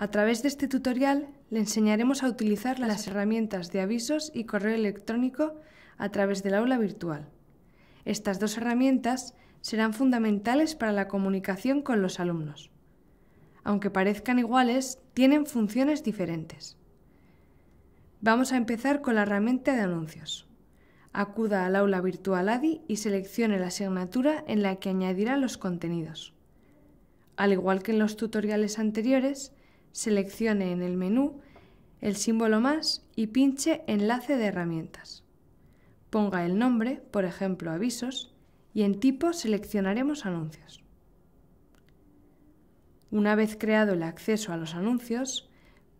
A través de este tutorial le enseñaremos a utilizar las herramientas de avisos y correo electrónico a través del aula virtual. Estas dos herramientas serán fundamentales para la comunicación con los alumnos. Aunque parezcan iguales, tienen funciones diferentes. Vamos a empezar con la herramienta de anuncios. Acuda al aula virtual ADI y seleccione la asignatura en la que añadirá los contenidos. Al igual que en los tutoriales anteriores, seleccione en el menú el símbolo más y pinche Enlace de herramientas. Ponga el nombre, por ejemplo avisos, y en tipo seleccionaremos anuncios. Una vez creado el acceso a los anuncios,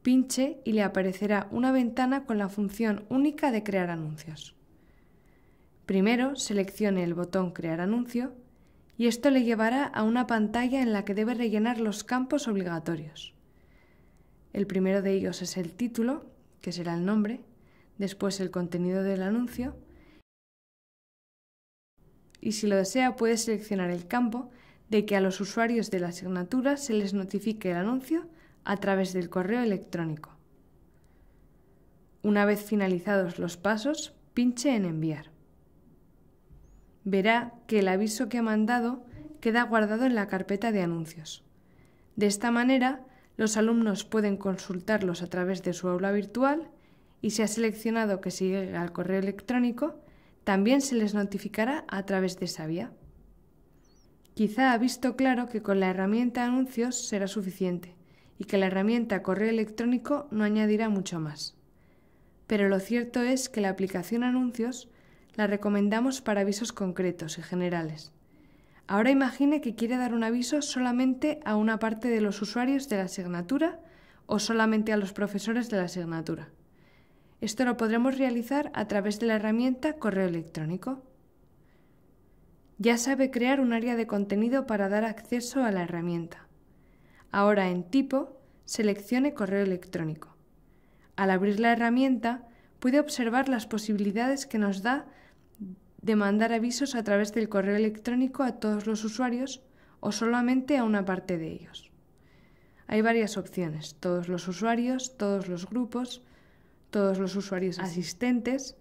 pinche y le aparecerá una ventana con la función única de crear anuncios. Primero seleccione el botón Crear anuncio y esto le llevará a una pantalla en la que debe rellenar los campos obligatorios. El primero de ellos es el título, que será el nombre, después el contenido del anuncio y si lo desea puede seleccionar el campo de que a los usuarios de la asignatura se les notifique el anuncio a través del correo electrónico. Una vez finalizados los pasos, pinche en Enviar. Verá que el aviso que ha mandado queda guardado en la carpeta de anuncios. De esta manera, los alumnos pueden consultarlos a través de su aula virtual y si ha seleccionado que se llegue al correo electrónico, también se les notificará a través de esa vía. Quizá ha visto claro que con la herramienta anuncios será suficiente y que la herramienta correo electrónico no añadirá mucho más. Pero lo cierto es que la aplicación anuncios la recomendamos para avisos concretos y generales Ahora imagine que quiere dar un aviso solamente a una parte de los usuarios de la asignatura o solamente a los profesores de la asignatura. Esto lo podremos realizar a través de la herramienta correo electrónico. Ya sabe crear un área de contenido para dar acceso a la herramienta. Ahora en tipo, seleccione correo electrónico. Al abrir la herramienta, puede observar las posibilidades que nos da de mandar avisos a través del correo electrónico a todos los usuarios o solamente a una parte de ellos. Hay varias opciones, todos los usuarios, todos los grupos, todos los usuarios asistentes,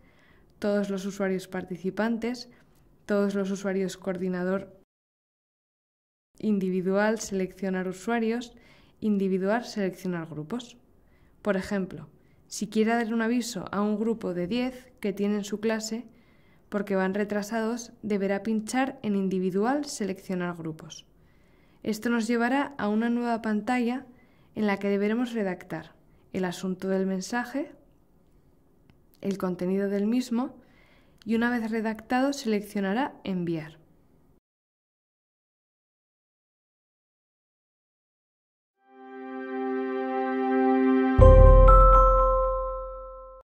todos los usuarios participantes, todos los usuarios coordinador individual, seleccionar usuarios, individual, seleccionar grupos. Por ejemplo, si quiere dar un aviso a un grupo de 10 que tiene en su clase, porque van retrasados, deberá pinchar en individual seleccionar grupos. Esto nos llevará a una nueva pantalla en la que deberemos redactar el asunto del mensaje, el contenido del mismo y una vez redactado seleccionará enviar.